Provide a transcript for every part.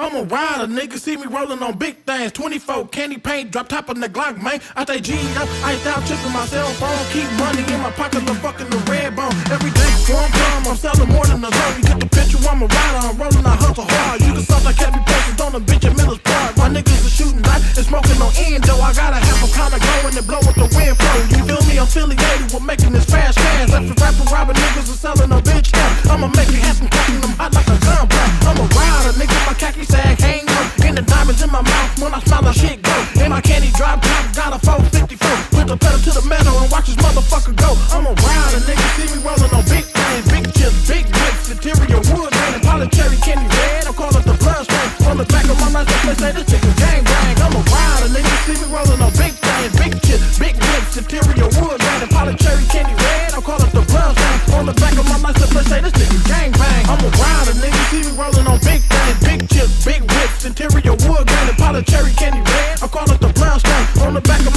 I'm a rider, nigga. See me rolling on big things. 24 candy paint, drop top of the Glock, man. I stay G up, I ain't down chipping my cell phone. Keep money in my pocket, the fucking the red bone. Every day, one come, I'm selling more than a zone. You get the picture, I'm a rider, I'm rolling, I hustle hard. You can suck, I can't be on the bitch at Miller's Park. My niggas are shooting light and smoking on end, though. I when I smile, the shit go. And my candy drop top got a 454. Put the pedal to the metal and watch this motherfucker go. I'm a rider,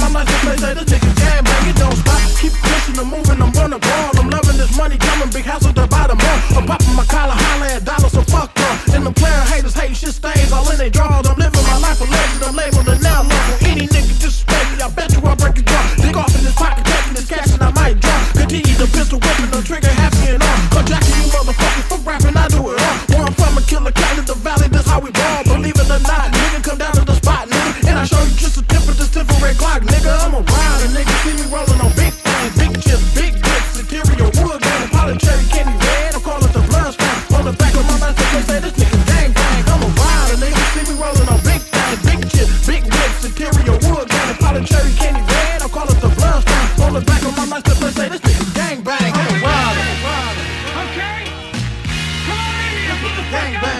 On the of my license plate say this chicken gang bang. It don't stop. Keep pushing and moving. I'm gonna ball. I'm loving this money coming. Big house at the bottom. Up. I'm popping my collar, holla at dollars, so fuck up. And the player haters hate shit stays all in they draws. I'm living my life a legend. I'm labeled and now local. Any nigga disrespect me, I bet you I'll break his jaw. Dig off in his pocket, taking his cash, and I might drop. Continue the pistol whipping, the trigger happy and all. Cause jacking you motherfuckers for rapping, I do it all. Where I'm from, a killer cat in the valley, this how we ball. Believe it or not, a nigga. See me rolling on big things, big chips, big clips, interior wood, and poly cherry candy red. I call it the blood stain. On the back of my license, they say this nigga gang bang. I'm a rider, nigga. See me rolling on big things, big chips, big whips, interior wood, and poly cherry candy red. I call it the blood stain. On the back of my license, they say this nigga gang bang. I'm a rider. Okay? Come on in here. Gang bang.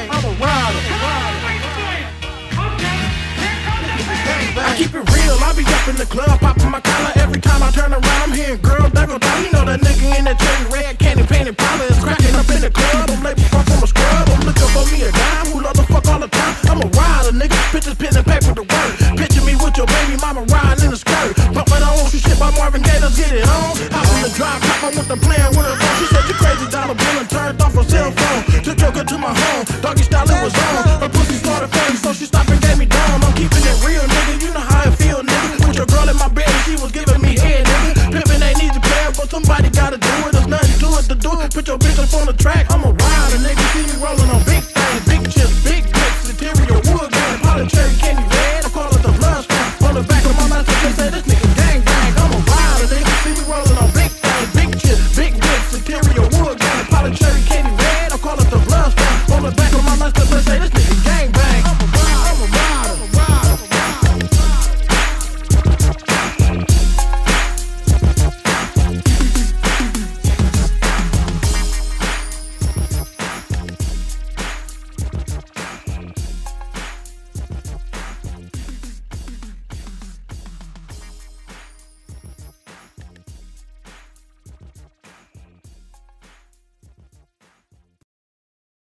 Up in the club, popping my collar every time I turn around. I'm hearing girl devil down. You know that nigga in that cherry red candy painted powder is cracking up in the club. I'm label fuck on a scrub. I'm looking for me a dime who love the fuck all the time. I'm a rider, nigga. Pictures, pen and paper to work. Picture me with your baby mama riding in the skirt. Bumping on some shit by Marvin Gaye, let's get it on. Hop in the drive, top, I want the playing with a Put your bitch up on the track, I'm a rider, nigga. See me rolling on big things, big chips, big bricks, material wood, gun, powder cherry candy red. I call it the blood On the back of my mouth, they say this nigga gang gang. I'm a rider, nigga. See me rolling on